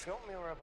film mirror.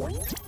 What?